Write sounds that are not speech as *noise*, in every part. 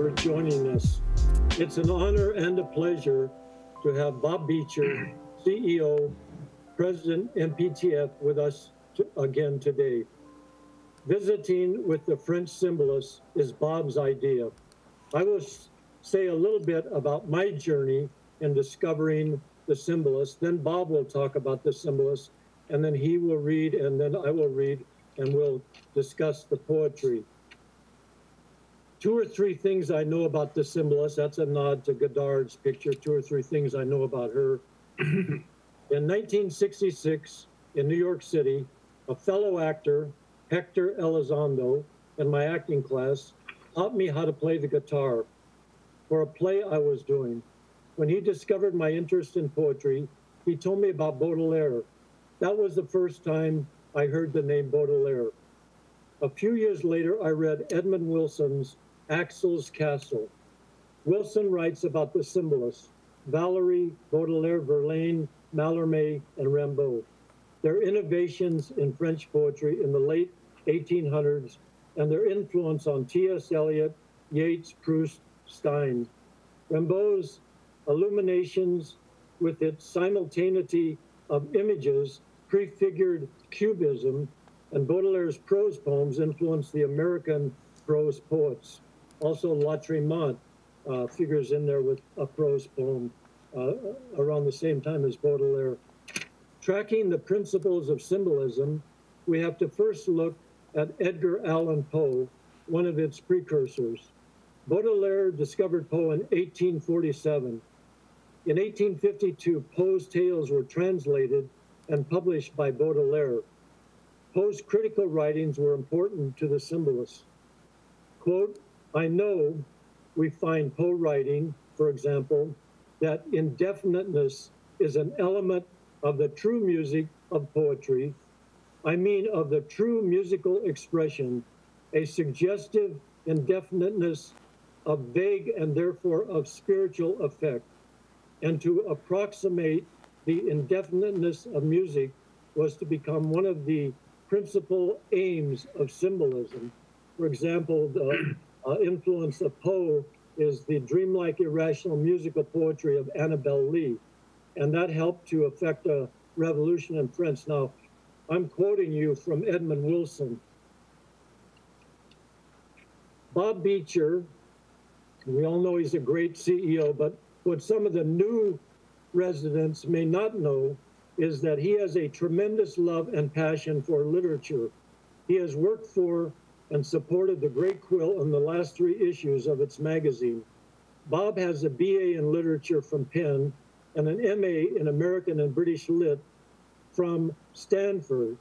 for joining us. It's an honor and a pleasure to have Bob Beitcher, CEO, President MPTF, with us to, again today. Visiting with the French symbolists is Bob's idea. I will say a little bit about my journey in discovering the symbolists. Then Bob will talk about the symbolists, and then he will read, and then I will read, and we'll discuss the poetry. Two or three things I know about the symbolist. That's a nod to Godard's picture. Two or three things I know about her. *clears throat* in 1966, in New York City, a fellow actor, Hector Elizondo, in my acting class, taught me how to play the guitar for a play I was doing. When he discovered my interest in poetry, he told me about Baudelaire. That was the first time I heard the name Baudelaire. A few years later, I read Edmund Wilson's Axel's Castle. Wilson writes about the symbolists, Valery, Baudelaire, Verlaine, Mallarmé, and Rimbaud. Their innovations in French poetry in the late 1800s and their influence on T.S. Eliot, Yeats, Proust, Stein. Rimbaud's illuminations with its simultaneity of images prefigured cubism, and Baudelaire's prose poems influenced the American prose poets. Also, Lautréamont uh, figures in there with a prose poem uh, around the same time as Baudelaire. Tracking the principles of symbolism, we have to first look at Edgar Allan Poe, one of its precursors. Baudelaire discovered Poe in 1847. In 1852, Poe's tales were translated and published by Baudelaire. Poe's critical writings were important to the symbolists. Quote, I know we find Poe writing, for example, that indefiniteness is an element of the true music of poetry. I mean, of the true musical expression, a suggestive indefiniteness of vague and therefore of spiritual effect. And to approximate the indefiniteness of music was to become one of the principal aims of symbolism. For example, the uh, influence of Poe is the dreamlike, irrational musical poetry of Annabel Lee. And that helped to effect a revolution in France. Now, I'm quoting you from Edmund Wilson. Bob Beitcher, we all know he's a great CEO, but what some of the new residents may not know is that he has a tremendous love and passion for literature. He has worked for and supported the Great Quill in the last three issues of its magazine. Bob has a BA in literature from Penn and an MA in American and British Lit from Stanford.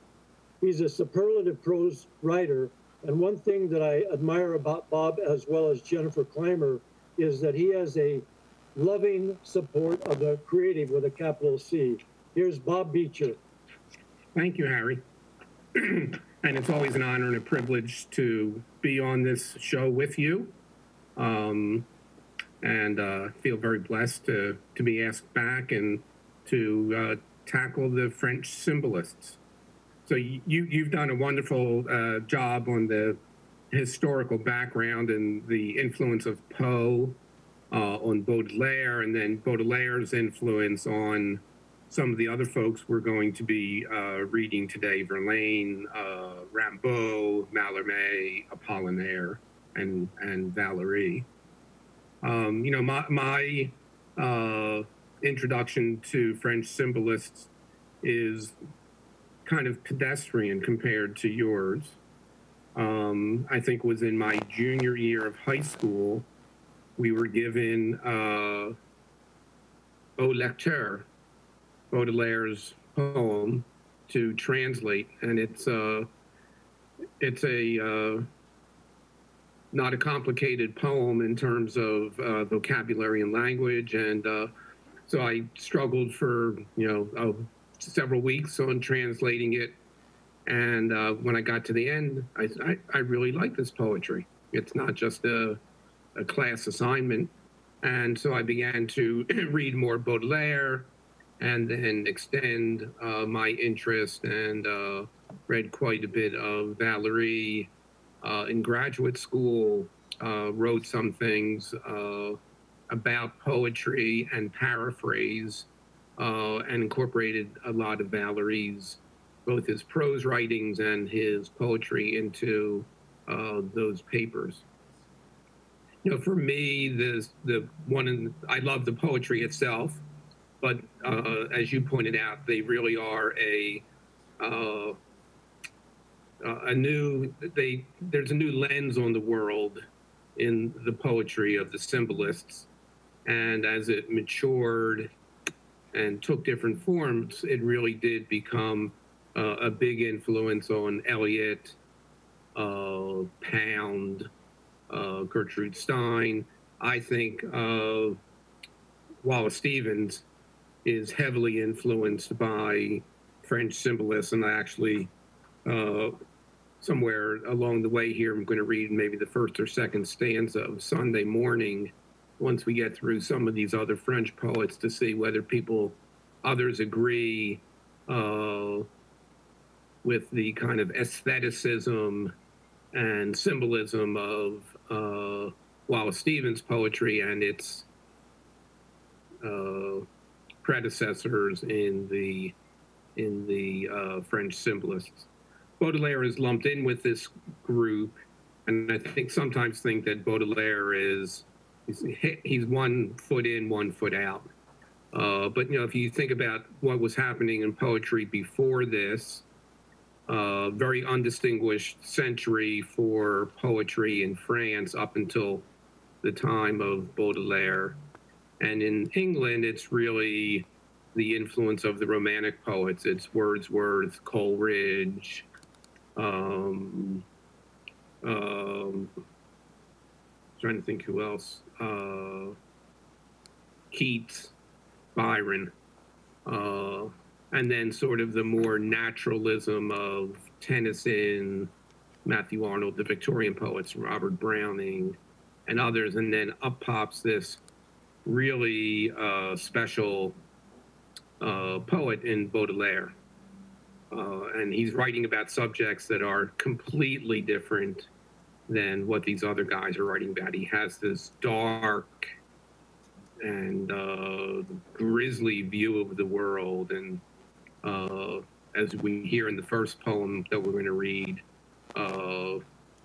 He's a superlative prose writer, and one thing that I admire about Bob as well as Jennifer Clymer is that he has a loving support of the creative with a capital C. Here's Bob Beitcher. Thank you, Harry. *clears throat* and it's always an honor and a privilege to be on this show with you. Um, and uh, feel very blessed to, to be asked back and to uh, tackle the French symbolists. So you, you've done a wonderful uh, job on the historical background and the influence of Poe uh, on Baudelaire and then Baudelaire's influence on some of the other folks we're going to be uh, reading today, Verlaine, uh, Rimbaud, Mallarmé, Apollinaire, and, and Valery. Um, you know, my, my uh, introduction to French symbolists is kind of pedestrian compared to yours. Um, I think was in my junior year of high school, we were given uh, Au Lecteur, Baudelaire's poem, to translate, and it's uh, it's a uh, not a complicated poem in terms of uh, vocabulary and language, and uh, so I struggled for you know uh, several weeks on translating it, and uh, when I got to the end, I, I, I really like this poetry. It's not just a a class assignment. And so I began to *clears throat* read more Baudelaire and then extend uh, my interest and uh, read quite a bit of Valéry uh, in graduate school uh, wrote some things uh, about poetry and paraphrase uh, and incorporated a lot of Valéry's, both his prose writings and his poetry into those papers. You know, for me, the the one in, I love the poetry itself, but uh, as you pointed out, they really are a uh, a new they there's a new lens on the world in the poetry of the symbolists. And as it matured and took different forms it really did become uh, a big influence on eliot uh, pound uh, gertrude stein. I think uh, wallace stevens is heavily influenced by french symbolists and i actually uh, somewhere along the way here, I'm going to read maybe the first or second stanza of Sunday morning. Once we get through some of these other French poets to see whether people, others agree uh, with the kind of aestheticism and symbolism of uh, Wallace Stevens' poetry and its uh, predecessors in the in the uh, French symbolists. Baudelaire is lumped in with this group, and I think sometimes think that Baudelaire is he's, he's one foot in, one foot out. Uh, but you know, if you think about what was happening in poetry before this, uh, very undistinguished century for poetry in France up until the time of Baudelaire, and in England, it's really the influence of the Romantic poets. It's Wordsworth, Coleridge, um, um, trying to think who else. Uh, Keats, Byron, uh, and then sort of the more naturalism of Tennyson, Matthew Arnold, the Victorian poets, Robert Browning, and others. And then up pops this really uh, special uh, poet in Baudelaire uh, and he's writing about subjects that are completely different than what these other guys are writing about. He has this dark and uh, grisly view of the world, and uh, as we hear in the first poem that we're going to read,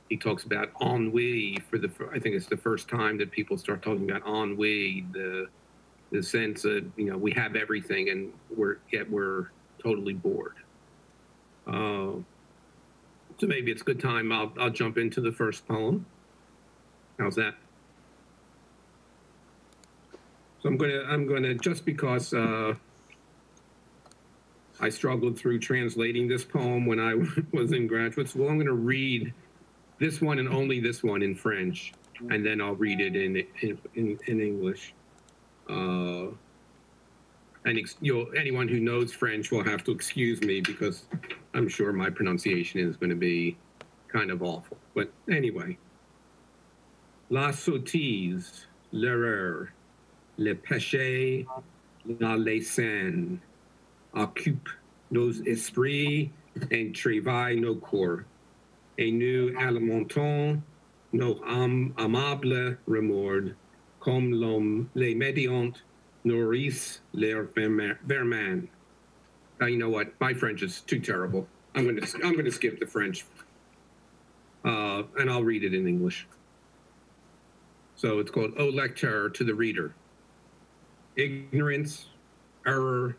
he talks about ennui for the. I think it's the first time that people start talking about ennui, the the sense that you know we have everything and we're yet we're totally bored. Uh, so maybe it's a good time. I'll, I'll jump into the first poem. How's that? So I'm gonna I'm gonna just because uh, I struggled through translating this poem when I *laughs* was in graduate school. I'm gonna read this one and only this one in French, and then I'll read it in in, in, in English. Uh, and you'll, anyone who knows French will have to excuse me because I'm sure my pronunciation is going to be kind of awful. But anyway, la sottise, l'erreur, le péché, la lécène occupe nos esprits et travaille nos corps. Et nous alimentons nos âmes amables remords comme les médiante nourrissent leur vermin. Uh, you know what? My French is too terrible. I'm going to I'm going to skip the French, uh, and I'll read it in English. So it's called "Au Lecteur" to the reader. Ignorance, error,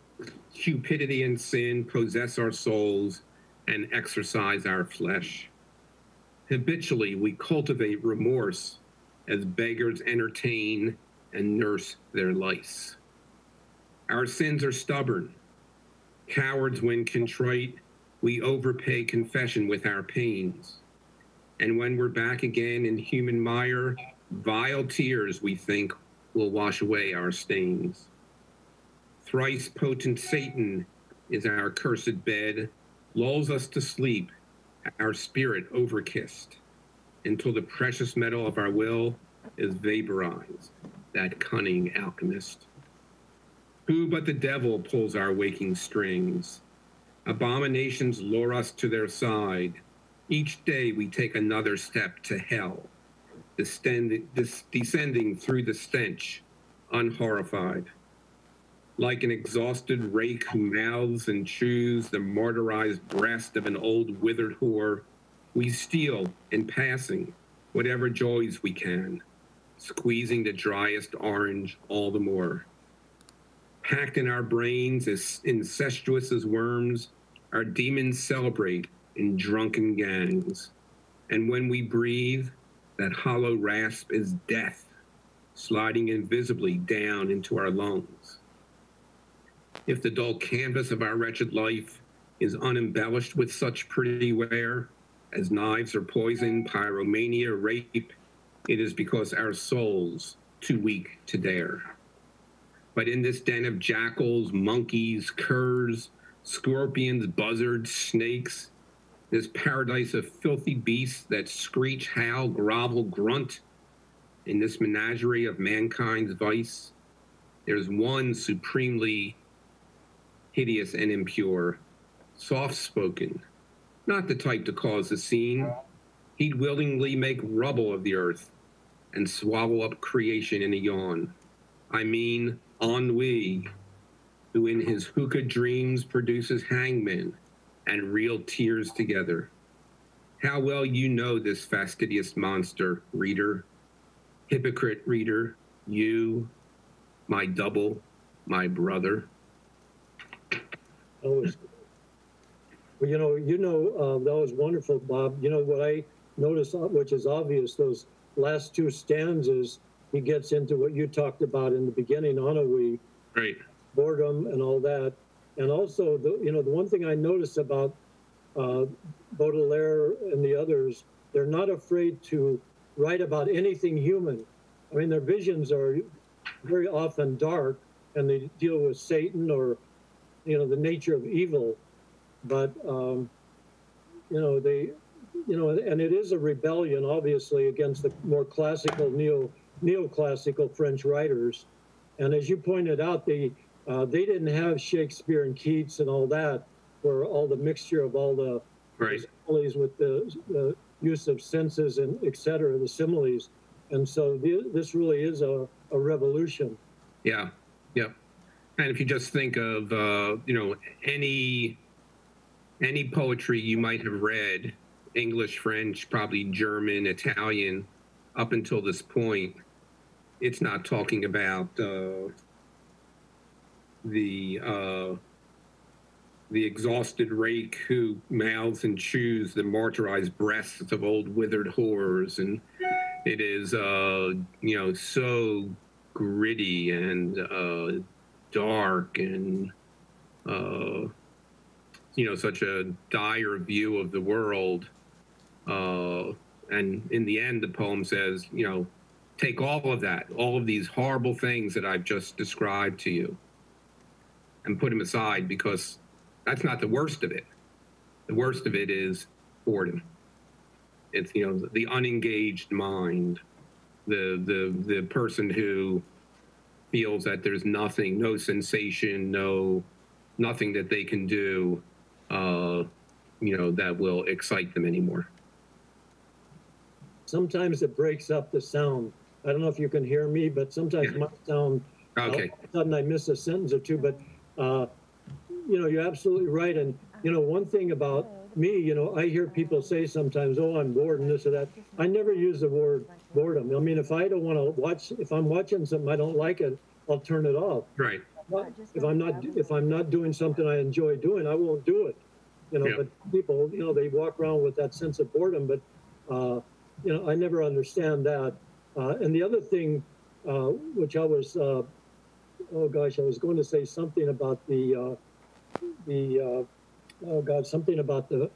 cupidity, and sin possess our souls and exercise our flesh. Habitually, we cultivate remorse as beggars entertain and nurse their lice. Our sins are stubborn. Cowards when contrite, we overpay confession with our pains. And when we're back again in human mire, vile tears, we think, will wash away our stains. Thrice potent Satan is our cursed bed, lulls us to sleep, our spirit overkissed, until the precious metal of our will is vaporized that cunning alchemist. Who but the devil pulls our waking strings? Abominations lure us to their side. Each day we take another step to hell. descending, des- descending through the stench, unhorrified. Like an exhausted rake who mouths and chews the martyrized breast of an old withered whore, we steal, in passing, whatever joys we can, squeezing the driest orange all the more. Packed in our brains as incestuous as worms, our demons celebrate in drunken gangs. And when we breathe, that hollow rasp is death, sliding invisibly down into our lungs. If the dull canvas of our wretched life is unembellished with such pretty wear as knives or poison, pyromania, rape, it is because our souls too weak to dare. But in this den of jackals, monkeys, curs, scorpions, buzzards, snakes, this paradise of filthy beasts that screech, howl, grovel, grunt, in this menagerie of mankind's vice, there's one supremely hideous and impure, soft spoken, not the type to cause a scene. He'd willingly make rubble of the earth and swallow up creation in a yawn. I mean, ennui, who in his hookah dreams produces hangmen and real tears together. How well you know this fastidious monster, reader, hypocrite reader, you, my double, my brother. That was, well, you know, you know, uh, that was wonderful, Bob. You know what I noticed, uh, which is obvious, those last two stanzas, he gets into what you talked about in the beginning, ennui, Right. boredom, and all that. And also, the you know, the one thing I noticed about uh, Baudelaire and the others, they're not afraid to write about anything human. I mean, their visions are very often dark, and they deal with Satan or, you know, the nature of evil. But um, you know, they, you know, and it is a rebellion, obviously, against the more classical neo neoclassical French writers. And as you pointed out, they uh, they didn't have Shakespeare and Keats and all that, where all the mixture of all the Right. similes with the, the use of senses and et cetera, the similes. And so the, this really is a, a revolution. Yeah. Yep. And if you just think of uh, you know any any poetry you might have read, English, French, probably German, Italian, up until this point, it's not talking about uh, the uh, the exhausted rake who mouths and chews the martyrized breasts of old withered whores, and it is uh, you know so gritty and uh, dark and uh, you know such a dire view of the world. Uh, and in the end, the poem says, you know, take all of that, all of these horrible things that I've just described to you, and put them aside because that's not the worst of it. The worst of it is boredom. It's you know the unengaged mind, the the the person who feels that there's nothing, no sensation, no nothing that they can do, uh, you know, that will excite them anymore. Sometimes it breaks up the sound. I don't know if you can hear me, but sometimes Yeah. my sound, Okay. all of a sudden I miss a sentence or two. But, uh, you know, you're absolutely right. And, you know, one thing about me, you know, I hear people say sometimes, oh, I'm bored and this or that. I never use the word boredom. I mean, if I don't want to watch, if I'm watching something I don't like it, I'll turn it off. Right. Well, if I'm not if I'm not doing something I enjoy doing, I won't do it. You know, Yeah. but people, you know, they walk around with that sense of boredom. But uh, you know, I never understand that. Uh, and the other thing, uh, which I was, uh, oh gosh, I was going to say something about the uh, the uh, oh god, something about the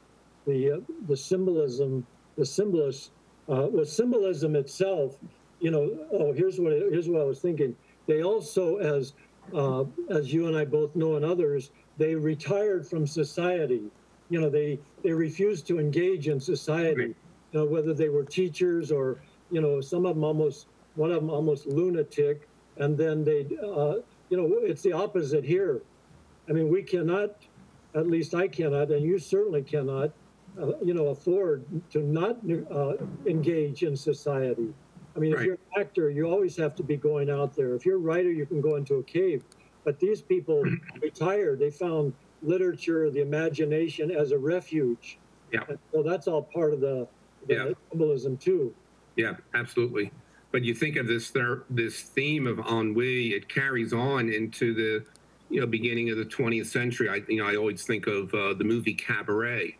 the uh, the symbolism, the symbolist, uh, well, symbolism itself. You know, oh, here's what here's what I was thinking. They also, as uh, as you and I both know, and others, they retired from society. You know, they they refused to engage in society. You know, whether they were teachers or you know, some of them almost one of them almost lunatic, and then they, uh, you know, it's the opposite here. I mean, we cannot, at least I cannot, and you certainly cannot, uh, you know, afford to not uh, engage in society. I mean, if you're an actor, you always have to be going out there. If you're a writer, you can go into a cave. But these people *clears throat* retired. They found literature, the imagination as a refuge. Yeah. And so that's all part of the, the Yeah. symbolism too. Yeah, absolutely. But you think of this this theme of ennui, it carries on into the you know beginning of the 20th century. I you know I always think of uh, the movie Cabaret.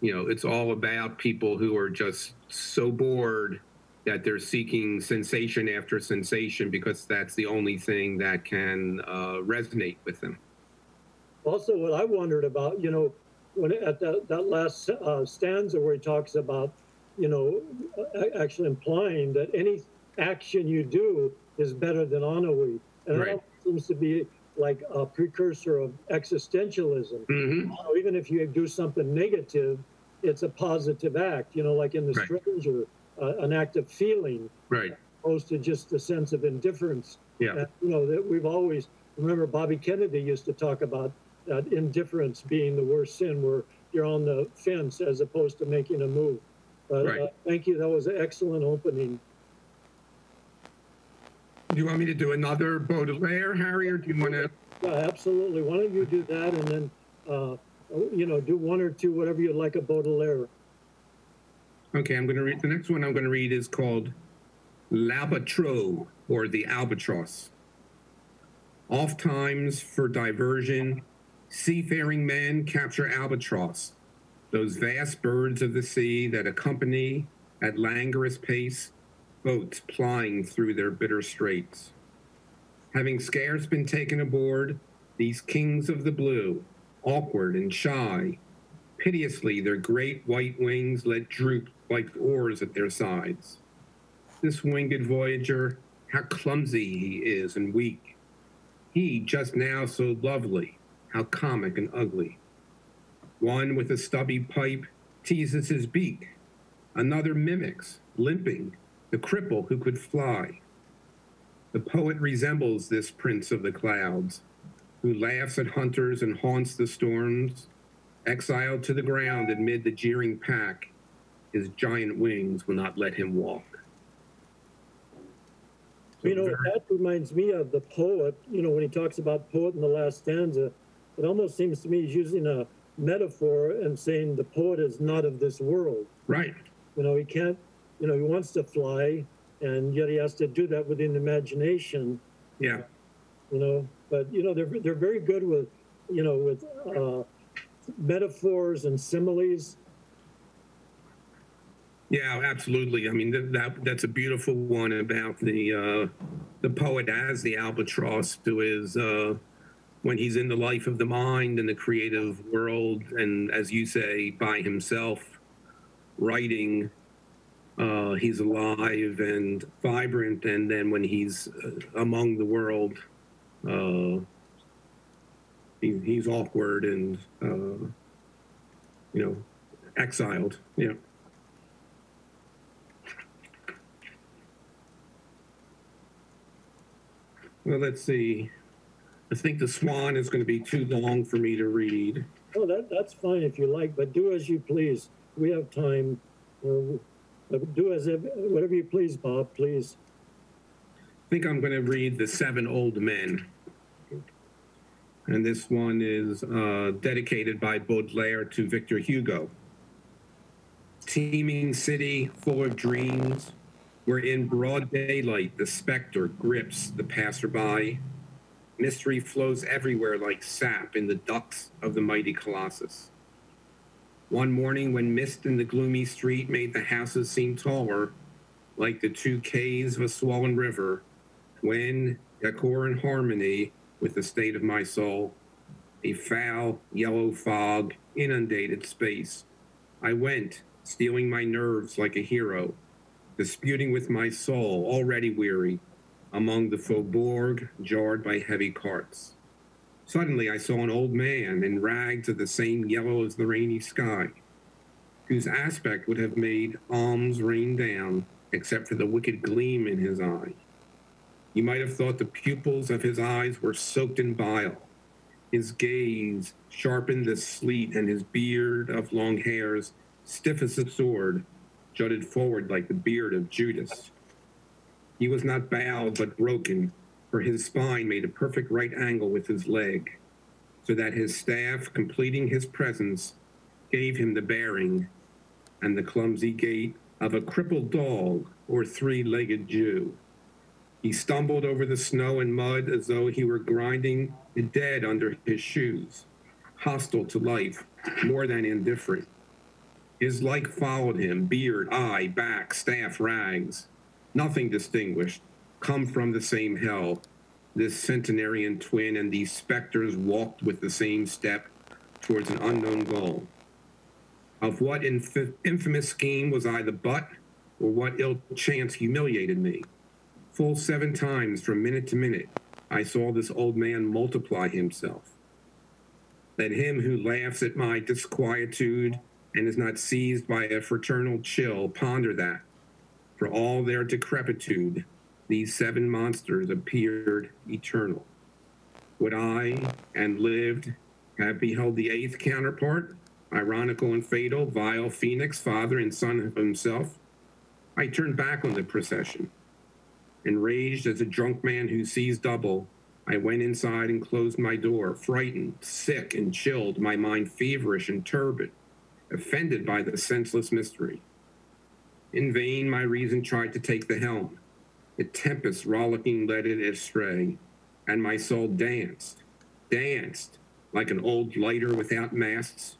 You know, it's all about people who are just so bored that they're seeking sensation after sensation because that's the only thing that can uh, resonate with them. Also, what I wondered about, you know, when at that, that last uh, stanza where he talks about, you know, actually implying that any action you do is better than ennui. And Right. that seems to be like a precursor of existentialism. hmm So even if you do something negative, it's a positive act, you know, like in The Right. Stranger, uh, an act of feeling Right. opposed to just a sense of indifference. Yeah. And, you know, that we've always, remember Bobby Kennedy used to talk about that indifference being the worst sin where you're on the fence as opposed to making a move. But Right. uh, thank you. That was an excellent opening. Do you want me to do another Baudelaire, Harry, or do you want to? Yeah, absolutely. Why don't you do that and then, uh, you know, do one or two, whatever you'd like a Baudelaire. Okay, I'm going to read the next one. I'm going to read is called L'Albatros or the Albatross. Oft times for diversion, seafaring men capture albatross, those vast birds of the sea that accompany at languorous pace boats plying through their bitter straits. Having scarce been taken aboard, these kings of the blue, awkward and shy, Piteously, their great white wings let droop like oars at their sides. This winged voyager, how clumsy he is and weak. He, just now so lovely, how comic and ugly. One with a stubby pipe teases his beak. Another mimics, limping, the cripple who could fly. The poet resembles this prince of the clouds, who laughs at hunters and haunts the storms, Exiled to the ground amid the jeering pack, his giant wings will not let him walk. So You know, that reminds me of the poet, you know, when he talks about poet in the last stanza, it almost seems to me he's using a metaphor and saying the poet is not of this world. right. You know, he can't, you know, he wants to fly, and yet he has to do that within imagination, Yeah. you know. But, you know, they're, they're very good with, you know, with uh, metaphors and similes. Yeah, absolutely. I mean, that, that that's a beautiful one about the uh, the poet as the albatross, who is uh, when he's in the life of the mind and the creative world, and as you say, by himself, writing. Uh, he's alive and vibrant, and then when he's uh, among the world, uh, he, he's awkward and uh, you know exiled. Yeah. Well, let's see. I think the Swan is going to be too long for me to read. Oh, that, that's fine if you like, but do as you please. We have time. Uh, do as if, whatever you please, Bob, please. I think I'm going to read The Seven Old Men. And this one is uh, dedicated by Baudelaire to Victor Hugo. Teeming city full of dreams, where in broad daylight the specter grips the passerby. Mystery flows everywhere like sap in the ducts of the mighty colossus. One morning, when mist in the gloomy street made the houses seem taller, like the two caves of a swollen river, when, accord in harmony with the state of my soul, a foul yellow fog inundated space. I went, steeling my nerves like a hero, disputing with my soul, already weary, among the faubourg jarred by heavy carts. Suddenly, I saw an old man in rags of the same yellow as the rainy sky, whose aspect would have made alms rain down, except for the wicked gleam in his eye. You might have thought the pupils of his eyes were soaked in bile. His gaze sharpened the sleet, and his beard of long hairs, stiff as a sword, jutted forward like the beard of Judas. He was not bowed, but broken, for his spine made a perfect right angle with his leg, so that his staff, completing his presence, gave him the bearing and the clumsy gait of a crippled dog or three legged Jew. He stumbled over the snow and mud as though he were grinding the dead under his shoes, hostile to life, more than indifferent. His like followed him, beard, eye, back, staff, rags. Nothing distinguished, come from the same hell. This centenarian twin and these specters walked with the same step towards an unknown goal. Of what inf- infamous scheme was I the butt, or what ill chance humiliated me? Full seven times from minute to minute, I saw this old man multiply himself. Let him who laughs at my disquietude and is not seized by a fraternal chill ponder that, for all their decrepitude, these seven monsters appeared eternal. Would I, and lived, have beheld the eighth counterpart, ironical and fatal, vile phoenix, father and son of himself? I turned back on the procession. Enraged as a drunk man who sees double, I went inside and closed my door, frightened, sick, and chilled, my mind feverish and turbid, offended by the senseless mystery. In vain my reason tried to take the helm. The tempest rollicking led it astray, and my soul danced, danced like an old lighter without masts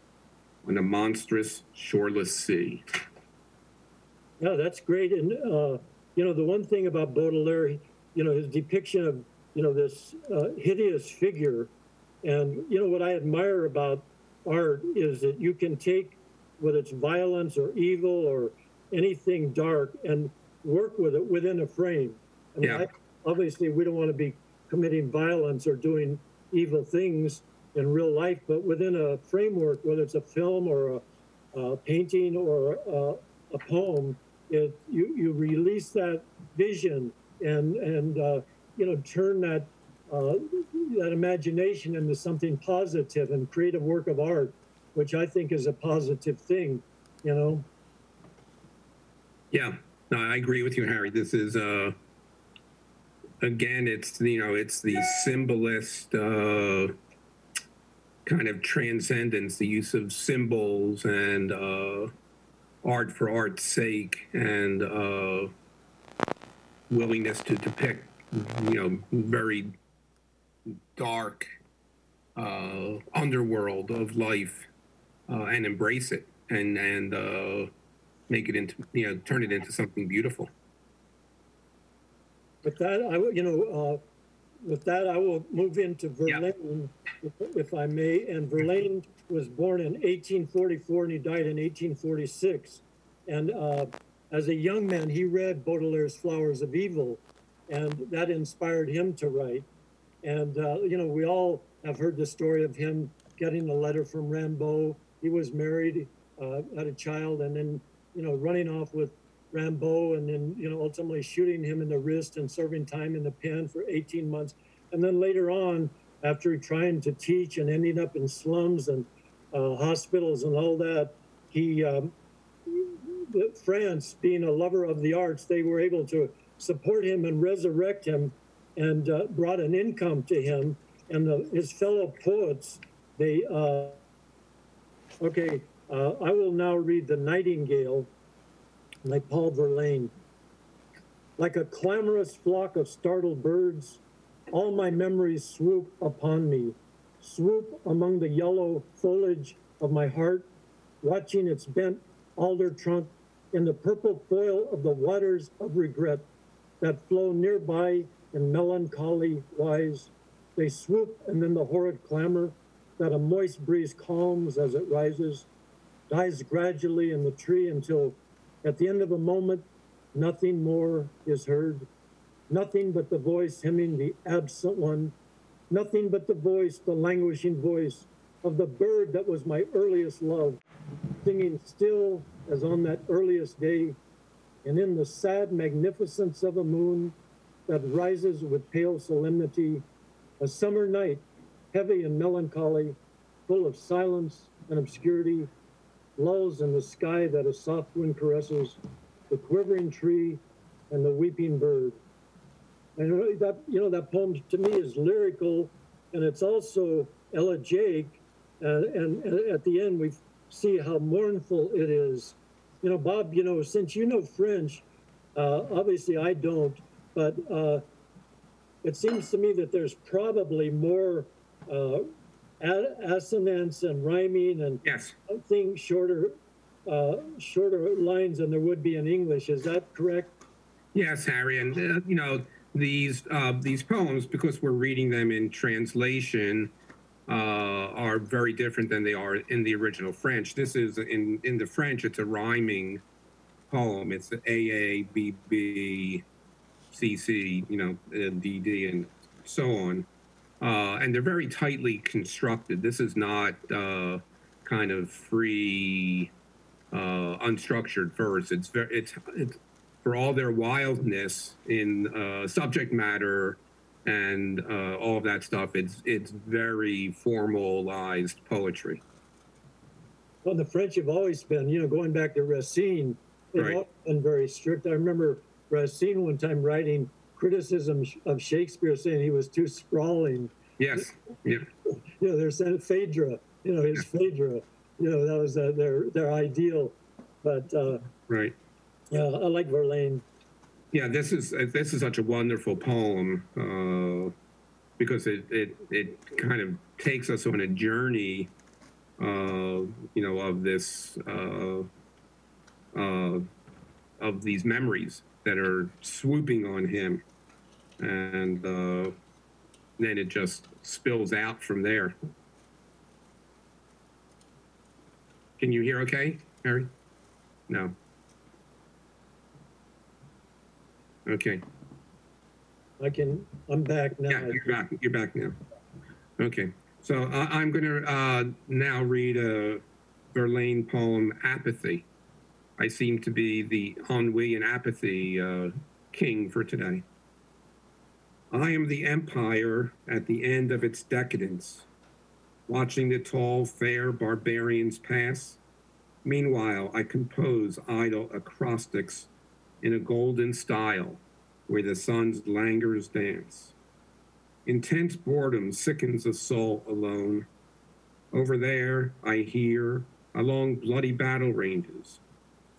on a monstrous, shoreless sea. Yeah, that's great. And, uh, you know, the one thing about Baudelaire, you know, his depiction of, you know, this uh, hideous figure. And, you know, what I admire about art is that you can take, whether it's violence or evil or anything dark, and work with it within a frame. I mean, Yeah. I, obviously, we don't want to be committing violence or doing evil things in real life, but within a framework, whether it's a film or a, a painting or a, a poem, it, you, you release that vision and, and uh, you know, turn that, uh, that imagination into something positive and create a work of art, which I think is a positive thing, you know? Yeah, no, I agree with you, Harry. This is uh again, it's you know, it's the symbolist uh kind of transcendence, the use of symbols and uh art for art's sake and uh willingness to depict, you know, very dark uh underworld of life uh and embrace it and and uh make it into you know turn it into something beautiful With that, I, will- you know, uh, with that, I will move into Yeah. Verlaine, if, if I may. And Verlaine was born in 1844 and he died in 1846. And uh, as a young man, he read Baudelaire's Flowers of Evil, and that inspired him to write. And, uh, you know, we all have heard the story of him getting a letter from Rimbaud. He was married, uh, had a child, and then, you know, running off with Rimbaud and then, you know, ultimately shooting him in the wrist and serving time in the pen for 18 months. And then later on, after trying to teach and ending up in slums and uh, hospitals and all that, he, um, France, being a lover of the arts, they were able to support him and resurrect him and uh, brought an income to him. And the, his fellow poets, they, uh, okay, uh, I will now read The Nightingale by Paul Verlaine. Like a clamorous flock of startled birds, all my memories swoop upon me, swoop among the yellow foliage of my heart, watching its bent alder trunk in the purple foil of the waters of regret that flow nearby in melancholy wise. They swoop, and then the horrid clamor that a moist breeze calms as it rises, dies gradually in the tree until at the end of a moment, nothing more is heard. Nothing but the voice hymning the absent one. Nothing but the voice, the languishing voice of the bird that was my earliest love, singing still as on that earliest day, and in the sad magnificence of a moon that rises with pale solemnity, a summer night, heavy and melancholy, full of silence and obscurity, lulls in the sky that a soft wind caresses, the quivering tree and the weeping bird. And really that, you know, that poem to me is lyrical and it's also elegiac. Uh, and, and at the end, we see how mournful it is. You know, Bob, you know, since you know French, uh, obviously I don't, but uh, it seems to me that there's probably more uh, assonance and rhyming and Yes. things shorter, uh, shorter lines than there would be in English. Is that correct? Yes, Harry, and uh, you know these uh, these poems because we're reading them in translation uh, are very different than they are in the original French. This is in in the French, it's a rhyming poem. It's A A B B C C, you know, uh, D D, and so on. Uh, and they're very tightly constructed. This is not uh, kind of free, uh, unstructured verse. It's very it's it's for all their wildness in uh, subject matter and uh, all of that stuff, it's it's very formalized poetry. Well, the French have always been, you know, going back to Racine, they've Right. always been very strict. I remember Racine one time writing criticism of Shakespeare, saying he was too sprawling. Yes, yeah, *laughs* You know, they're Phaedra, you know, his Phaedra, you know, that was uh, their their ideal. But uh, right. yeah, I like Verlaine. Yeah, this is uh, this is such a wonderful poem uh, because it, it it kind of takes us on a journey, uh, you know, of this uh, uh, of these memories that are swooping on him, and uh, then it just spills out from there. Can you hear? Okay, Harry? No. Okay. I can. I'm back now. Yeah, you're back. You're back now. Okay, so I, I'm going to uh, now read a Verlaine poem, "Apathy." I seem to be the ennui and apathy uh, king for today. I am the empire at the end of its decadence, watching the tall, fair barbarians pass. Meanwhile, I compose idle acrostics in a golden style where the sun's languors dance. Intense boredom sickens a soul alone. Over there, I hear, along bloody battle ranges,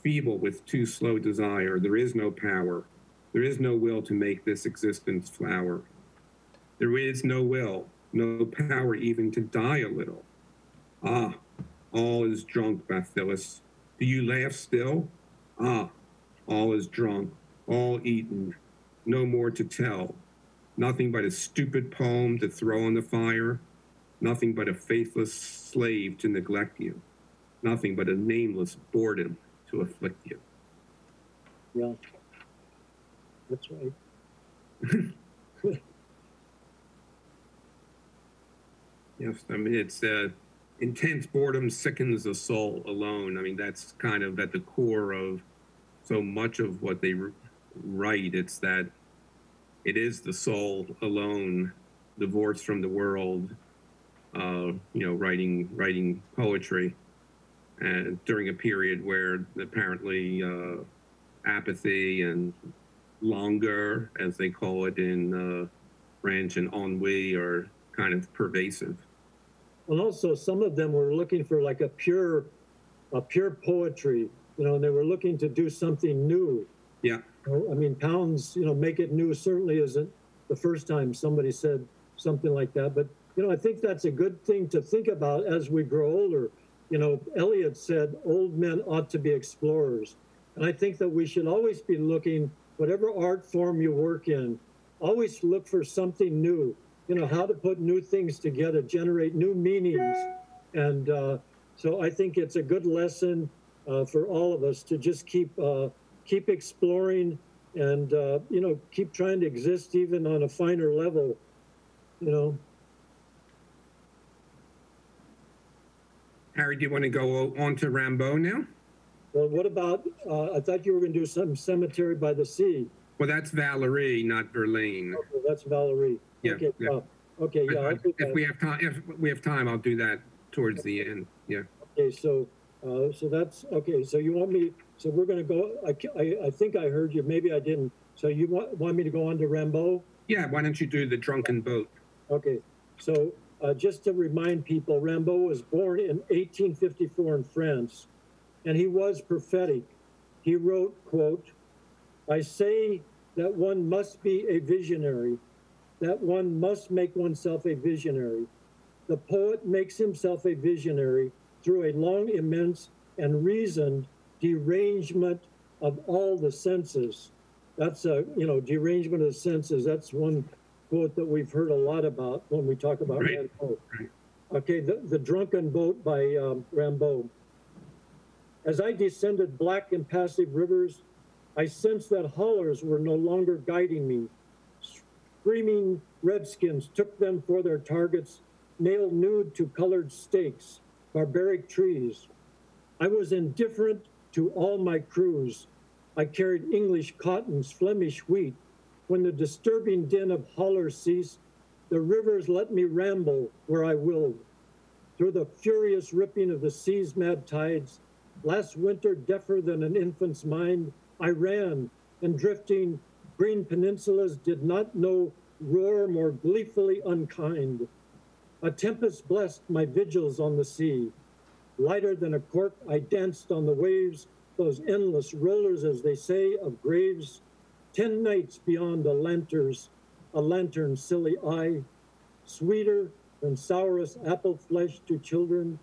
feeble with too slow desire, there is no power, there is no will to make this existence flower. There is no will, no power even to die a little. Ah, all is drunk, Bathyllus. Do you laugh still? Ah, all is drunk, all eaten, no more to tell. Nothing but a stupid poem to throw on the fire. Nothing but a faithless slave to neglect you. Nothing but a nameless boredom to afflict you. Yeah, that's right. *laughs* Yes, I mean, it's uh, intense boredom sickens the soul alone. I mean, that's kind of at the core of so much of what they write. It's that it is the soul alone, divorced from the world, uh, you know, writing writing poetry, and during a period where apparently uh, apathy and languor, as they call it in uh, French, and ennui are kind of pervasive. And also, some of them were looking for like a pure, a pure poetry, you know, and they were looking to do something new. Yeah. I mean, Pounds, you know, make it new certainly isn't the first time somebody said something like that. But, you know, I think that's a good thing to think about as we grow older. You know, Eliot said old men ought to be explorers. And I think that we should always be looking, whatever art form you work in, always look for something new. You know, how to put new things together, generate new meanings. And uh, so I think it's a good lesson uh, for all of us to just keep uh, keep exploring and uh, you know keep trying to exist even on a finer level you know Harry, do you want to go on to Rimbaud now? well what about uh, i thought you were going to do some cemetery by the sea Well, that's Valéry, not Verlaine. okay, that's Valéry Yeah, okay yeah. uh, okay yeah I'll do If we have time, if we have time, I'll do that towards the end. Yeah. okay so uh, so that's okay so you want me so we're going to go I, I, I think i heard you maybe i didn't So you want, want me to go on to Rimbaud? Yeah, why don't you do the drunken boat? Okay, so uh, just to remind people, Rimbaud was born in 1854 in France, and he was prophetic. He wrote, quote, I say that one must be a visionary, that one must make oneself a visionary. The poet makes himself a visionary through a long, immense, and reasoned derangement of all the senses. That's a, you know, derangement of the senses. That's one quote that we've heard a lot about when we talk about Right. Right. Okay, the, the Drunken Boat by um, Rimbaud. As I descended black impassive rivers, I sensed that haulers were no longer guiding me. Screaming redskins took them for their targets, nailed nude to colored stakes, barbaric trees. I was indifferent to all my crews. I carried English cottons, Flemish wheat. When the disturbing din of haulers ceased, the rivers let me ramble where I willed. Through the furious ripping of the sea's mad tides, last winter deafer than an infant's mind, I ran, and drifting green peninsulas did not know roar more gleefully unkind. A tempest blessed my vigils on the sea. Lighter than a cork, I danced on the waves, those endless rollers, as they say, of graves. Ten nights beyond a lantern's, a lantern's silly eye, sweeter than sourest apple flesh to children.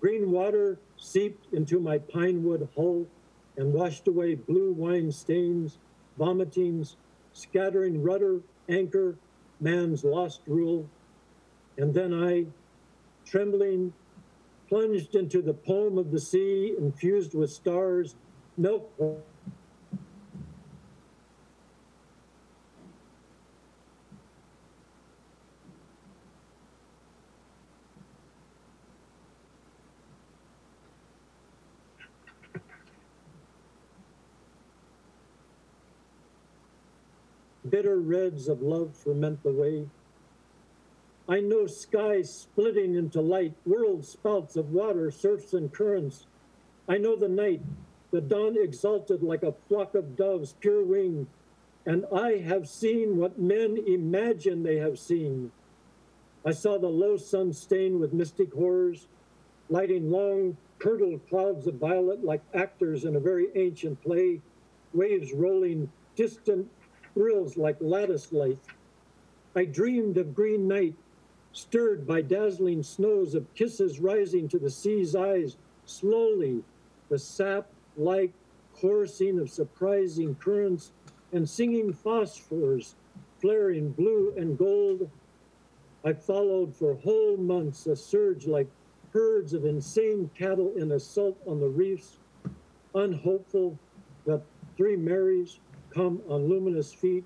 Green water seeped into my pine wood hull and washed away blue wine stains, vomitings, scattering rudder, anchor, man's lost rule. And then I, trembling, plunged into the poem of the sea, infused with stars, milk. Bitter reds of love ferment the way. I know skies splitting into light, world spouts of water, surfs, and currents. I know the night, the dawn exalted like a flock of doves, pure winged, and I have seen what men imagine they have seen. I saw the low sun stained with mystic horrors, lighting long, curdled clouds of violet like actors in a very ancient play, waves rolling distant thrills like lattice light. I dreamed of green night, stirred by dazzling snows of kisses rising to the sea's eyes, slowly, the sap like coursing of surprising currents and singing phosphors, flaring blue and gold. I followed for whole months a surge like herds of insane cattle in assault on the reefs, unhopeful that three Marys come on luminous feet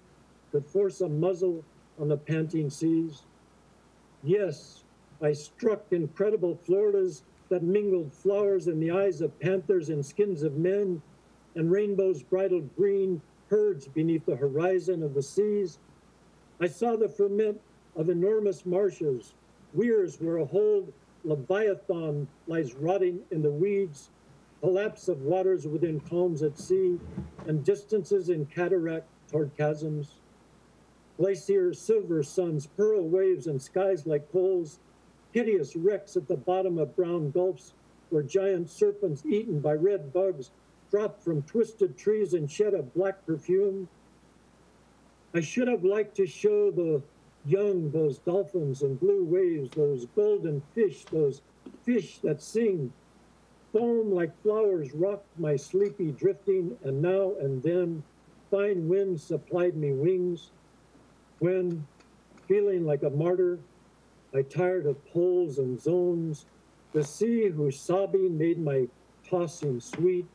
could force a muzzle on the panting seas. Yes, I struck incredible Floridas that mingled flowers in the eyes of panthers and skins of men, and rainbows bridled green herds beneath the horizon of the seas. I saw the ferment of enormous marshes, weirs where a whole leviathan lies rotting in the weeds, collapse of waters within calms at sea, and distances in cataract toward chasms. Glaciers, silver suns, pearl waves, and skies like coals, hideous wrecks at the bottom of brown gulfs where giant serpents eaten by red bugs drop from twisted trees and shed a black perfume. I should have liked to show the young those dolphins and blue waves, those golden fish, those fish that sing. Foam like flowers rocked my sleepy drifting, and now and then fine winds supplied me wings. When, feeling like a martyr, I tired of poles and zones, the sea whose sobbing made my tossing sweet,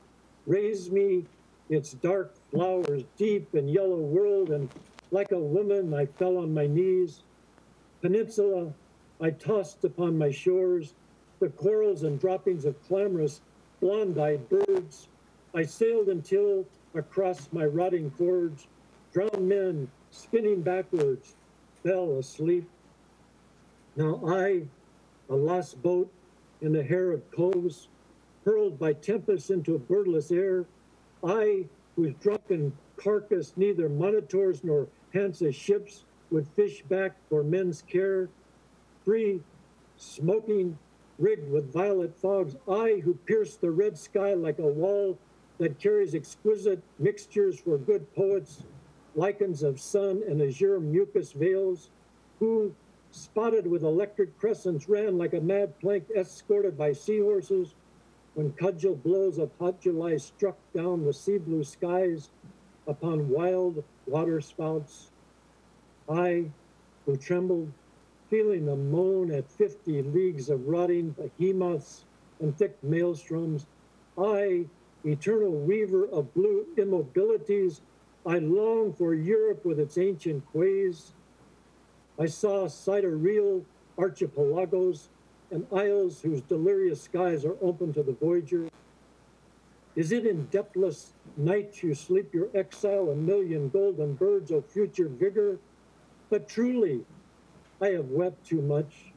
raised me its dark flowers deep in yellow world, and like a woman I fell on my knees. Peninsula, I tossed upon my shores, the corals and droppings of clamorous blonde-eyed birds. I sailed until across my rotting forge, drowned men spinning backwards, fell asleep. Now I, a lost boat in the hair of coves, hurled by tempests into a birdless air, I, whose drunken carcass neither monitors nor Hansa ships would fish back for men's care. Free, smoking, rigged with violet fogs, I who pierce the red sky like a wall that carries exquisite mixtures for good poets, lichens of sun and azure mucus veils, who, spotted with electric crescents, ran like a mad plank escorted by seahorses, when cudgel blows of hot July struck down the sea blue skies upon wild water spouts. I, who trembled, feeling the moan at fifty leagues of rotting behemoths and thick maelstroms, I, eternal weaver of blue immobilities, I long for Europe with its ancient quays. I saw sidereal archipelagos and isles whose delirious skies are open to the voyager. Is it in depthless night you sleep your exile, a million golden birds of future vigor? But truly, I have wept too much.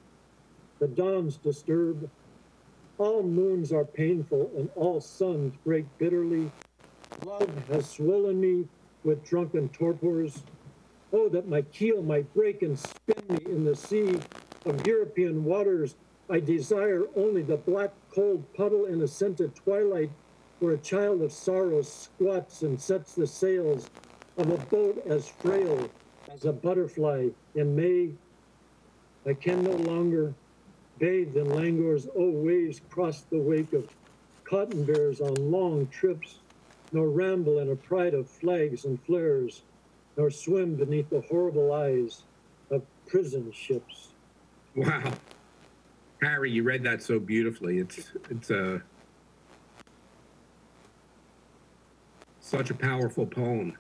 The dawns disturb. All moons are painful and all suns break bitterly. Love has swollen me with drunken torpors. Oh, that my keel might break and spin me in the sea of European waters. I desire only the black, cold puddle in a scented twilight where a child of sorrow squats and sets the sails of a boat as frail as a butterfly in May. I can no longer bathe in languors. Oh, waves cross the wake of cotton bears on long trips, nor ramble in a pride of flags and flares, nor swim beneath the horrible eyes of prison ships. Wow. Harry, you read that so beautifully. It's it's a such a powerful poem.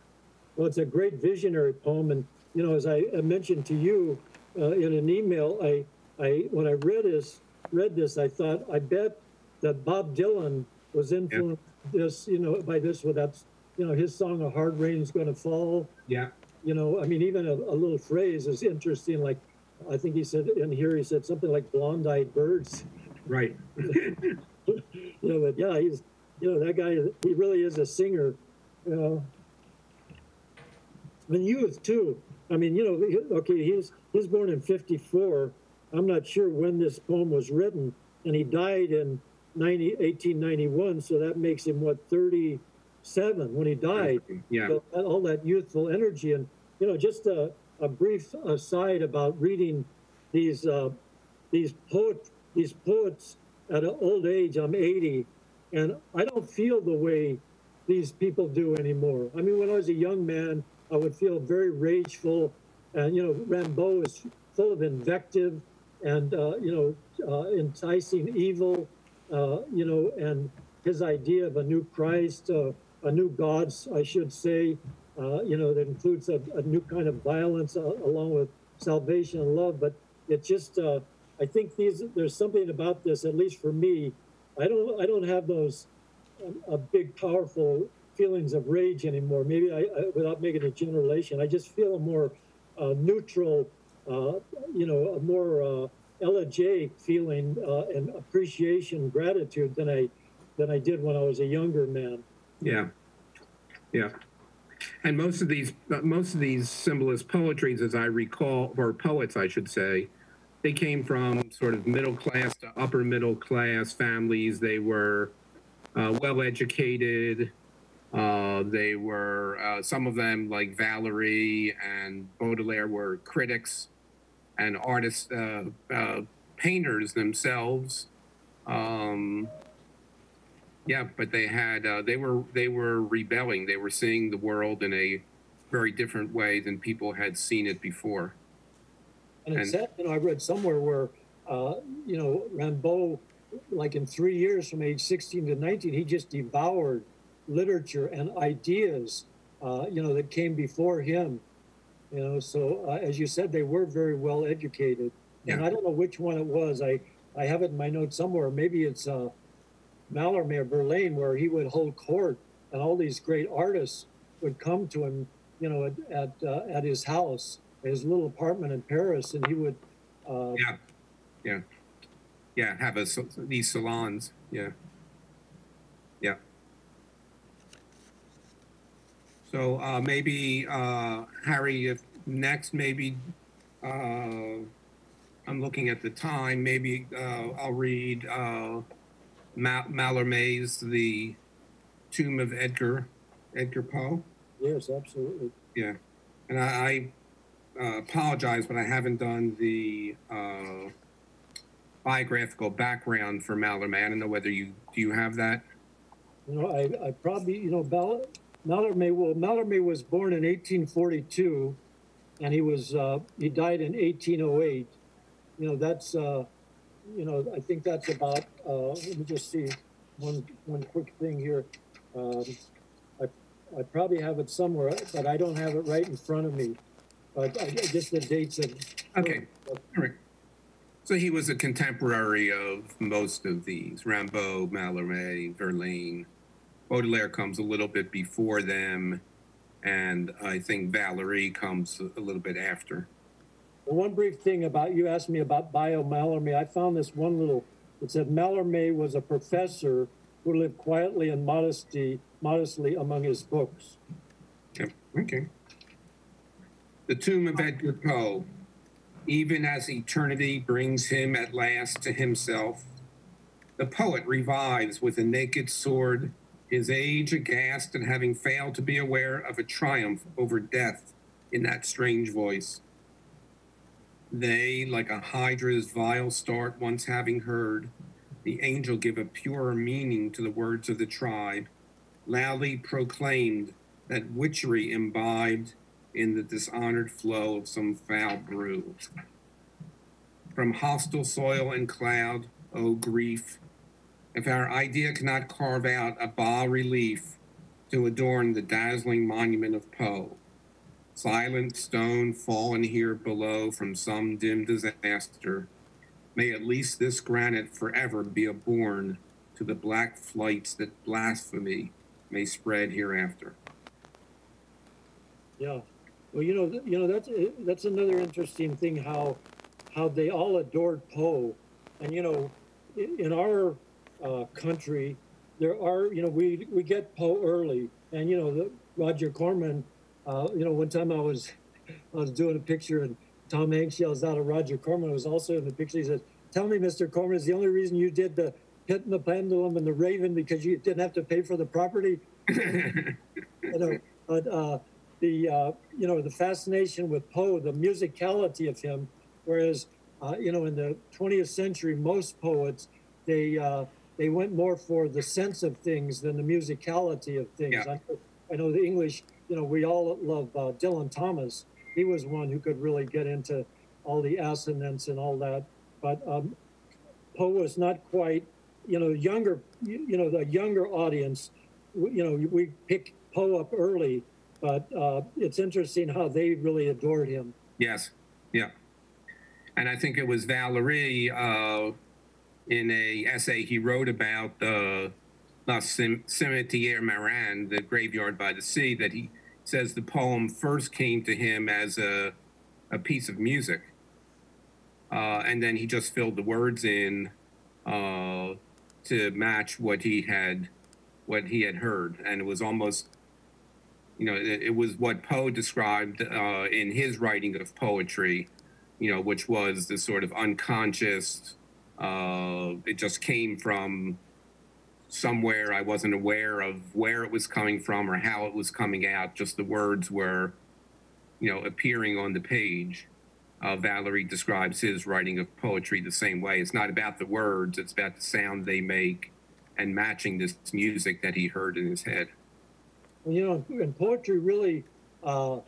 Well, it's a great visionary poem, and you know, as I mentioned to you uh, in an email, I, I when I read this, read this, I thought, I bet that Bob Dylan was influenced this, you know, by this with that, you know, his song "A Hard Rain's Going to Fall." Yeah. You know, I mean, even a, a little phrase is interesting. Like, I think he said in here, he said something like "blonde-eyed birds." Right. *laughs* you know, but yeah, he's, you know, that guy, he really is a singer, you know. And youth too. I mean, you know, okay, he's he's born in '54. I'm not sure when this poem was written, and he died in 90, 1891. So that makes him what 37 when he died. Yeah. So all that youthful energy, and you know, just a, a brief aside about reading these uh, these poet these poets at an old age. I'm 80, and I don't feel the way these people do anymore. I mean, when I was a young man, I would feel very rageful, and you know, Rimbaud is full of invective and uh, you know, uh, enticing evil, uh, you know, and his idea of a new Christ, uh, a new gods, I should say, you know, that includes a, a new kind of violence along with salvation and love. But it just, I think these, there's something about this, at least for me. I don't, I don't have those uh, big, powerful feelings of rage anymore. Maybe I, I without making a generalization, I just feel a more neutral, uh, you know, a more uh, elegiac feeling uh, and appreciation, gratitude than I than I did when I was a younger man. Yeah. Yeah. And most of these most of these symbolist poetries, as I recall, or poets, I should say, they came from sort of middle class to upper middle class families. They were uh, well educated. Uh, they were uh, some of them, like Valéry and Baudelaire, were critics and artists, uh, uh, painters themselves. Um, yeah, but they had uh, they were they were rebelling. They were seeing the world in a very different way than people had seen it before. And it And- said, you know, I read somewhere where, uh, you know, Rimbaud, like in three years from age 16 to 19, he just devoured literature and ideas, uh, you know, that came before him. You know, so uh, as you said, they were very well educated. And I don't know which one it was. I, I have it in my notes somewhere. Maybe it's uh, Mallarmé or Verlaine, where he would hold court and all these great artists would come to him, you know, at, at, uh, at his house, his little apartment in Paris, and he would uh, Yeah, yeah, yeah. Have a, these salons. Yeah, yeah. So uh, maybe, uh, Harry, if next, maybe, uh, I'm looking at the time, maybe uh, I'll read uh, Ma- Mallarmé's The Tomb of Edgar, Edgar Poe. Yes, absolutely. Yeah, and I, I uh, apologize, but I haven't done the uh, biographical background for Mallarmé. I don't know whether you do you have that. You know, I, I probably, you know, Ball- Mallarmé, well, Mallarmé was born in 1842 and he was, uh, he died in 1808. You know, that's, uh, you know, I think that's about, uh, let me just see one, one quick thing here. Um, I, I probably have it somewhere, but I don't have it right in front of me. But I, guess the dates of. Okay, all right. So he was a contemporary of most of these: Rimbaud, Mallarmé, Verlaine. Baudelaire comes a little bit before them, and I think Valéry comes a little bit after. One brief thing about, you asked me about Bio Mallarmé. I found this one little, it said Mallarmé was a professor who lived quietly and modesty, modestly among his books. Yep. Okay. The Tomb of Edgar Poe. Even as eternity brings him at last to himself, the poet revives with a naked sword, his age aghast and having failed to be aware of a triumph over death in that strange voice. They, like a hydra's vile start once having heard, the angel give a purer meaning to the words of the tribe, loudly proclaimed that witchery imbibed in the dishonored flow of some foul brew. From hostile soil and cloud, O grief, if our idea cannot carve out a bas relief to adorn the dazzling monument of Poe, silent stone fallen here below from some dim disaster, may at least this granite forever be a bourne to the black flights that blasphemy may spread hereafter. Yeah. Well, you know, you know, that's, uh, that's another interesting thing, how, how they all adored Poe. And, you know, in our, uh, country, there are, you know, we, we get Poe early. And, you know, the, Roger Corman, uh, you know, one time I was, I was doing a picture and Tom Hanks yells out at Roger Corman, who was also in the picture. He says, tell me, Mr. Corman, is the only reason you did the pit and the pendulum and the raven because you didn't have to pay for the property? *coughs* you know, but uh, the uh, you know the fascination with Poe, the musicality of him, whereas uh, you know in the 20th century most poets they uh, they went more for the sense of things than the musicality of things. Yeah. I, I know the English, you know, we all love uh, Dylan Thomas. He was one who could really get into all the assonance and all that, but um, Poe was not quite, you know, younger, you, you know, the younger audience, you know, we pick Poe up early, but uh, it's interesting how they really adored him. Yes, yeah. And I think it was Valéry uh, in a essay he wrote about the La Cim- Cimetière Marin, the graveyard by the sea, that he says the poem first came to him as a, a piece of music. Uh, and then he just filled the words in uh, to match what he had what he had heard. And it was almost you know, it, it was what Poe described uh, in his writing of poetry, you know, which was the sort of unconscious. Uh, it just came from somewhere I wasn't aware of where it was coming from or how it was coming out. Just the words were, you know, appearing on the page. Uh, Valéry describes his writing of poetry the same way. It's not about the words; it's about the sound they make and matching this music that he heard in his head. Well, you know, and poetry really, uh,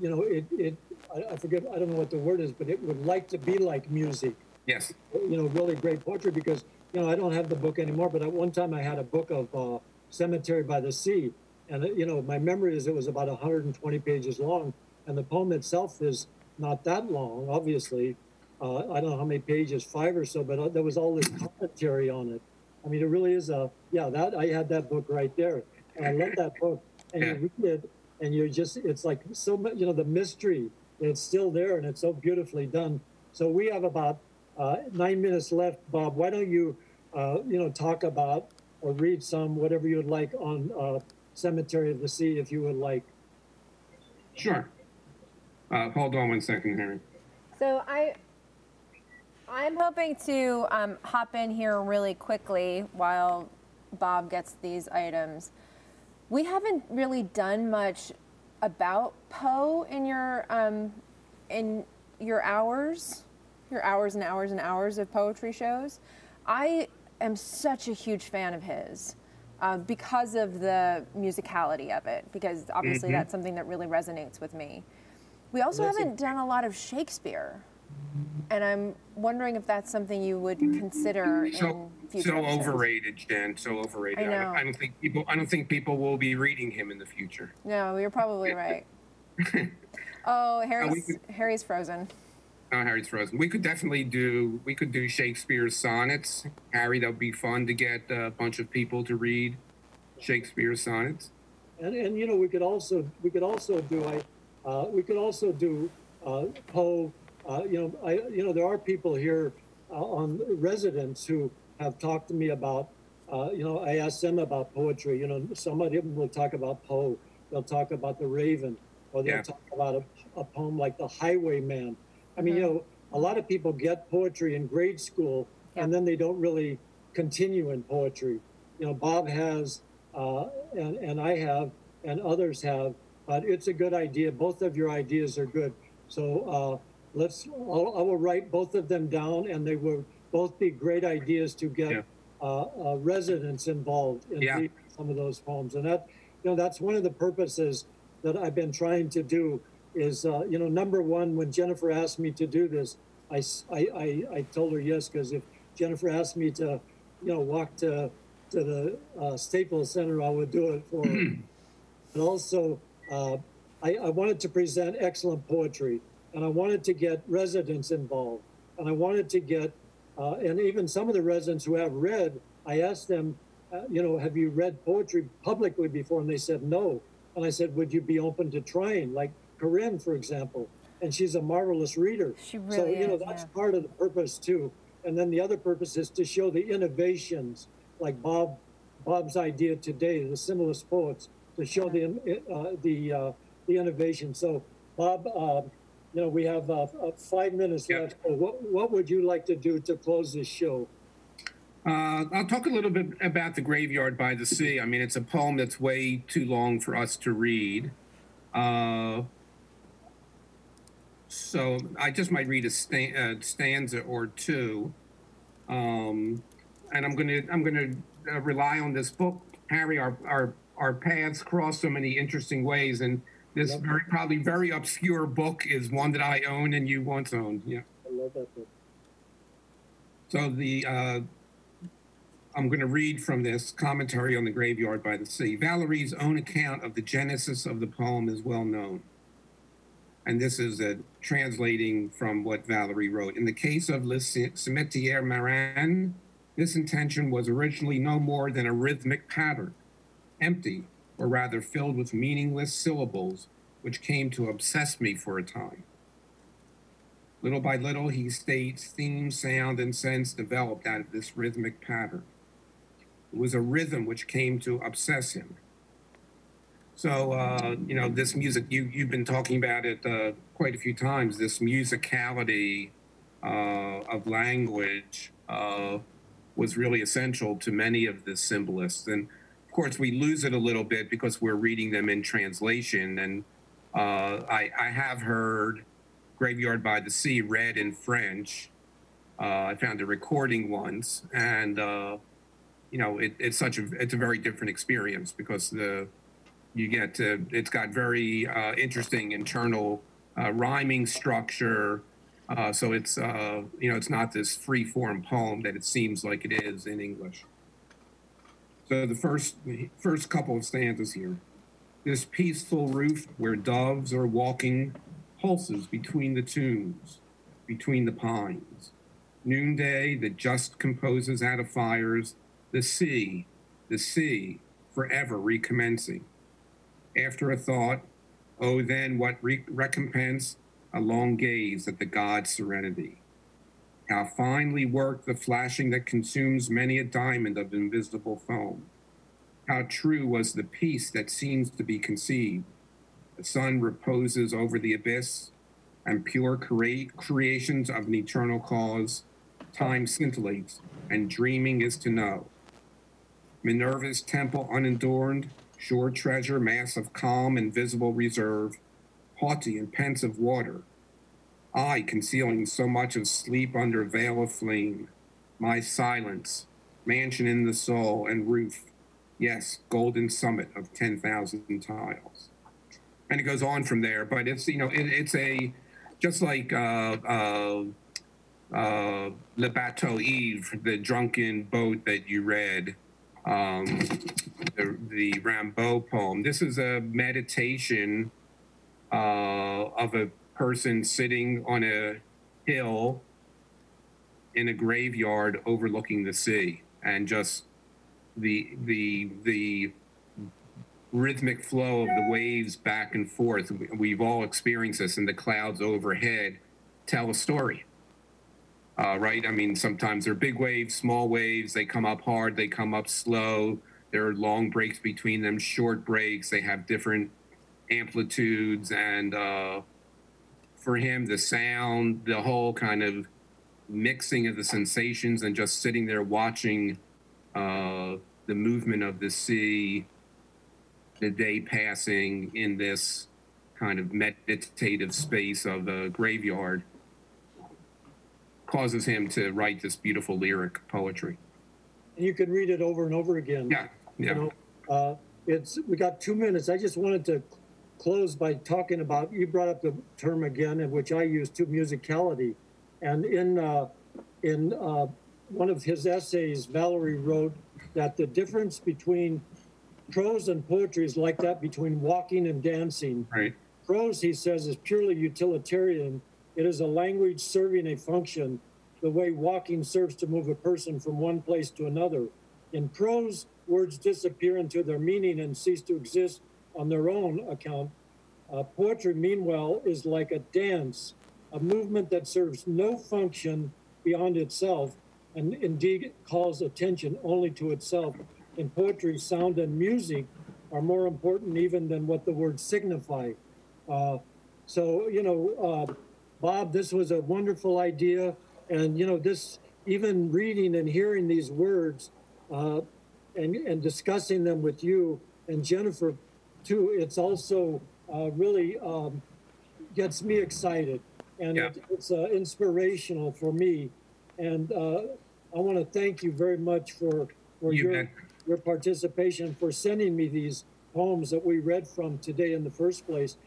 you know, it, it I, I forget, I don't know what the word is, but it would like to be like music. Yes. You know, really great poetry because, you know, I don't have the book anymore, but at one time I had a book of uh, Cemetery by the Sea. And, uh, you know, my memory is it was about 120 pages long. And the poem itself is not that long, obviously. Uh, I don't know how many pages, five or so, but uh, there was all this commentary on it. I mean, it really is a, yeah, that, I had that book right there. And I love that book. And Yeah. you read it and you're just, it's like so much, you know, the mystery, it's still there and it's so beautifully done. So we have about uh, nine minutes left. Bob, why don't you, uh, you know, talk about or read some, whatever you would like on uh, Cemetery of the Sea, if you would like. Sure. Uh, hold on one second, Harry. So I, I'm hoping to um, hop in here really quickly while Bob gets these items. We haven't really done much about Poe in your um, in your hours, your hours and hours and hours of poetry shows. I am such a huge fan of his. Uh, because of the musicality of it, because obviously that's something that really resonates with me. We also haven't done a lot of Shakespeare, and I'm wondering if that's something you would consider So, in future so episodes. overrated, Jen. So overrated. I don't, know. I don't think people. I don't think people will be reading him in the future. No, you're probably right. *laughs* oh, Harry's could- Harry's frozen. Oh, Harry's frozen. We could definitely do. We could do Shakespeare's sonnets. Harry, that would be fun to get a bunch of people to read Shakespeare's sonnets. And, and, you know, we could also, we could also do, I, uh, we could also do, uh, Poe, uh, you know, I, you know, there are people here, uh, on residents who have talked to me about, uh, you know, I asked them about poetry, you know, some of them will talk about Poe, they'll talk about the Raven, or they'll Yeah. talk about a, a poem like the Highwayman. I mean, you know, a lot of people get poetry in grade school and then they don't really continue in poetry. You know, Bob has, uh, and, and I have, and others have, but it's a good idea. Both of your ideas are good. So uh, let's, I'll, I will write both of them down and they will both be great ideas to get Yeah. uh, uh, residents involved in Yeah. some of those poems. And that, you know, that's one of the purposes that I've been trying to do is, uh, you know, number one, when Jennifer asked me to do this, I, I, I, told her yes, because if Jennifer asked me to, you know, walk to, to the uh, Staples Center, I would do it for her. *clears throat* And also, uh, I, I wanted to present excellent poetry, and I wanted to get residents involved, and I wanted to get, uh, and even some of the residents who have read, I asked them, uh, you know, have you read poetry publicly before? And they said no. And I said, would you be open to trying, like Corinne, for example? And she's a marvelous reader. She so really you know is, that's yeah. part of the purpose too. And then the other purpose is to show the innovations, like Bob, Bob's idea today, the symbolist poets, to show the uh, the uh, the innovation. So, Bob, uh, you know, we have uh, uh, five minutes Yeah. left. What what would you like to do to close this show? Uh, I'll talk a little bit about the graveyard by the sea. I mean, it's a poem that's way too long for us to read. Uh, so I just might read a sta- uh, stanza or two, um, and I'm gonna I'm gonna uh, rely on this book, Harry. Our our our paths cross so many interesting ways, and this very probably very obscure book is one that I own and you once owned. Yeah. I love that book. So the uh, I'm going to read from this commentary on the graveyard by the sea. Valéry's own account of the genesis of the poem is well known, and this is a translating from what Valéry wrote. In the case of Le Cimetière Marin, this intention was originally no more than a rhythmic pattern, empty, or rather filled with meaningless syllables, which came to obsess me for a time. Little by little, he states, theme, sound, and sense developed out of this rhythmic pattern. It was a rhythm which came to obsess him. So, uh, you know, this music, you, you've been talking about it uh, quite a few times, this musicality uh, of language uh, was really essential to many of the symbolists. And of course, we lose it a little bit because we're reading them in translation. And uh, I, I have heard Graveyard by the Sea read in French. Uh, I found a recording once, and you know, it, it's such a it's a very different experience because the you get to it's got very uh, interesting internal uh, rhyming structure. Uh, so it's uh, you know it's not this free form poem that it seems like it is in English. So the first first couple of stanzas here. This peaceful roof where doves are walking pulses between the tombs, between the pines. Noonday that just composes out of fires, the sea, the sea, forever recommencing. After a thought, oh, then what re- recompense? A long gaze at the god's serenity. How finely worked the flashing that consumes many a diamond of invisible foam. How true was the peace that seems to be conceived. The sun reposes over the abyss, and pure crea- creations of an eternal cause. Time scintillates, and dreaming is to know. Minerva's temple unadorned, sure treasure, mass of calm, invisible reserve, haughty and pensive water. I concealing so much of sleep under veil of flame, my silence, mansion in the soul, and roof, yes, golden summit of 10,000 tiles. And it goes on from there, but it's, you know, it, it's a, just like uh, uh, uh, Le Bateau Ivre, the drunken boat that you read, um, the, the Rimbaud poem. This is a meditation uh, of a person sitting on a hill in a graveyard overlooking the sea and just the the the rhythmic flow of the waves back and forth we've all experienced this and the clouds overhead tell a story uh, right? I mean sometimes they're big waves small waves. They come up hard they come up slow. There are long breaks between them short breaks. They have different amplitudes and uh, for him the sound the whole kind of mixing of the sensations and just sitting there watching uh, the movement of the sea the day passing in this kind of meditative space of the graveyard causes him to write this beautiful lyric poetry And you can read it over and over again. yeah You yeah know, uh, it's, we got two minutes. I just wanted to close by talking about, you brought up the term again, in which I use too, musicality. And in, uh, in, uh, one of his essays, Valéry wrote that the difference between prose and poetry is like that between walking and dancing. right Prose, he says, is purely utilitarian. It is a language serving a function, the way walking serves to move a person from one place to another. In prose, words disappear into their meaning and cease to exist on their own account. Uh, poetry, meanwhile, is like a dance, a movement that serves no function beyond itself and indeed calls attention only to itself. In poetry, sound and music are more important even than what the words signify. Uh, so, you know, uh, Bob, this was a wonderful idea. And, you know, this, even reading and hearing these words uh, and, and discussing them with you and Jennifer, too, it's also uh, really um, gets me excited. And Yeah. it, it's uh, inspirational for me. And uh, I want to thank you very much for, for You your, bet. your participation, for sending me these poems that we read from today in the first place.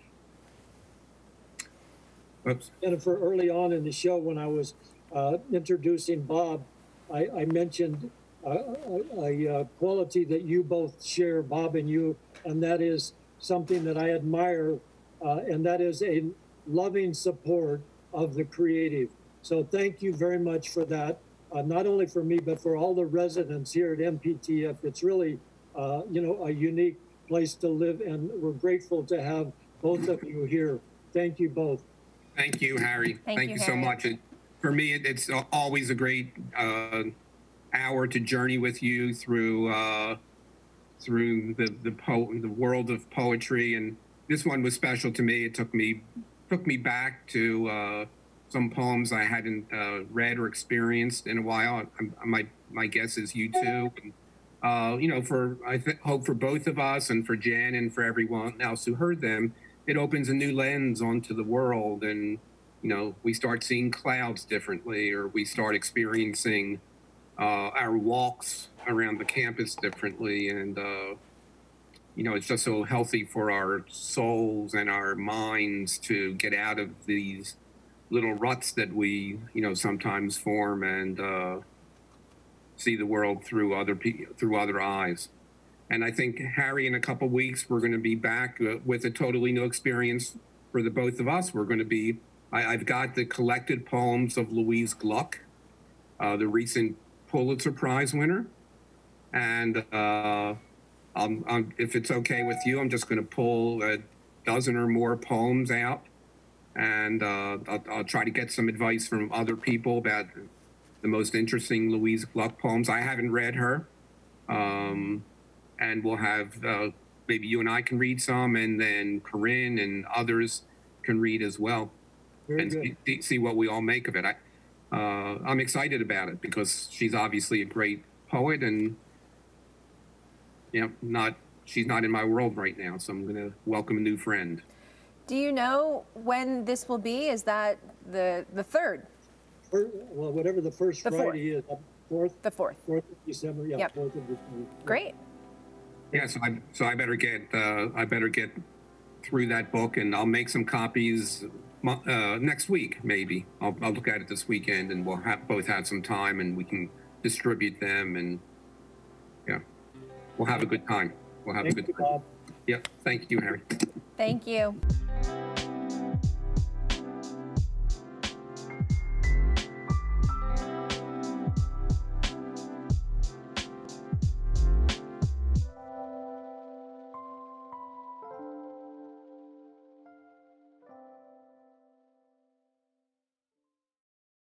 Oops Jennifer, early on in the show, when I was uh, introducing Bob, I, I mentioned uh, a, a, a quality that you both share, Bob and you, and that is something that I admire, uh, and that is a loving support of the creative. So thank you very much for that. Uh, not only for me, but for all the residents here at MPTF. It's really, uh, you know, a unique place to live, and we're grateful to have both of you here. Thank you both. Thank you, Harry. Thank Thank, you, you, so much. It, for me, it, it's always a great uh, hour to journey with you through uh, through the the, po- the world of poetry. And this one was special to me. It took me took me back to uh, some poems I hadn't uh, read or experienced in a while. I, my my guess is you too. And, uh, you know, for I th- hope for both of us and for Jan and for everyone else who heard them, it opens a new lens onto the world, and you know, we start seeing clouds differently, or we start experiencing uh, our walks around the campus differently, and uh, you know, it's just so healthy for our souls and our minds to get out of these little ruts that we, you know, sometimes form and uh, see the world through other pe- through other eyes. And I think Harry, in a couple weeks, we're going to be back uh, with a totally new experience for the both of us. We're going to be. I, I've got the collected poems of Louise Gluck, uh, the recent Pulitzer Prize winner, and uh, um, um, if it's okay with you, I'm just going to pull a dozen or more poems out, and uh, I'll, I'll try to get some advice from other people about the most interesting Louise Gluck poems. I haven't read her, um, and we'll have uh, maybe you and I can read some, and then Corinne and others can read as well, Very and see, see what we all make of it. I, uh, I'm excited about it because she's obviously a great poet, and you know, not she's not in my world right now, so I'm going to welcome a new friend. Do you know when this will be? Is that the the third, Fir- Well, whatever the first The fourth. Friday is, uh, fourth, the fourth? fourth of December, yeah, Yep. fourth of December. Great. Yeah, so I so I better get uh, I better get through that book, and I'll make some copies uh, next week. Maybe I'll, I'll look at it this weekend, and we'll have both have some time, and we can distribute them, and yeah, we'll have a good time. We'll have a good you, time. Bob. Yep. Thank you, Harry. Thank you.